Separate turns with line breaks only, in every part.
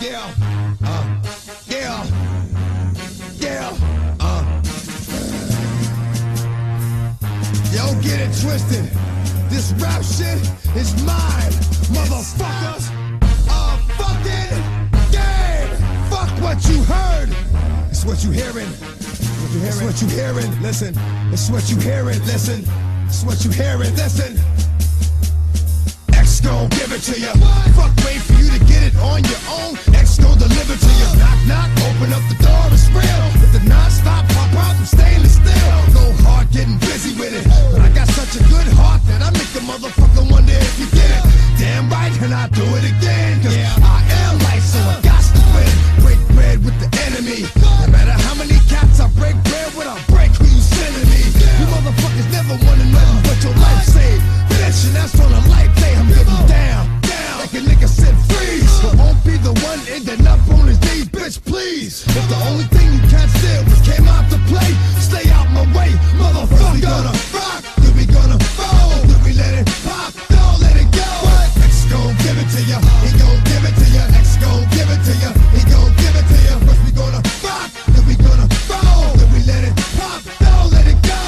Yeah, uh, yeah, yeah, uh. Yo, get it twisted. This rap shit is mine, motherfuckers. A fucking game. Fuck what you heard. It's what you hearing. It's what you hearing. Listen. It's what you hearing. Listen. It's what you hearing. Listen. X gon' give it to you. Fuck, wait on your own. X gon' deliver to you. Knock, knock, open up the door, it's real. With the non-stop pop out, I'm stainless steel. Go hard, getting busy with it. But I got such a good heart that I make a motherfucker wonder if you get it. Damn right, and I do it again. Up on his knees, bitch, please. If the only thing you can't steal was came out to play, stay out my way, motherfucker. We gonna rock, then we gonna then we let it pop, don't let it go. X gon' give it to ya, he gon' give it to ya. X gon' give it to ya, he gon' give it to ya. First we gonna rock, then we gonna then we let it pop, don't let it go.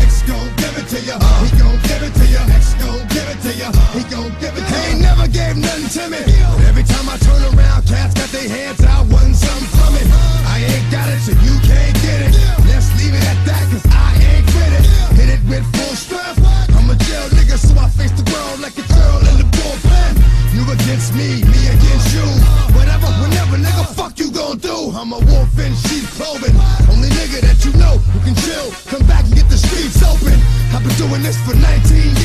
X gon' give it to ya, he gon' give it to ya. X gon' give it to ya, he gon' give it to ya. He never gave nothing to me. But every time I turn around, cats got their hands out, wanting something from it. I ain't got it, so you can't get it. Let's leave it at that, cause I ain't with it. Hit it with full strength. I'm a jail nigga, so I face the world like a girl in the bullpen. You against me, me against you. Whatever, whenever, nigga, fuck you gon' do. I'm a wolf in sheep clothing. Only nigga that you know who can chill. Come back and get the streets open. I've been doing this for 19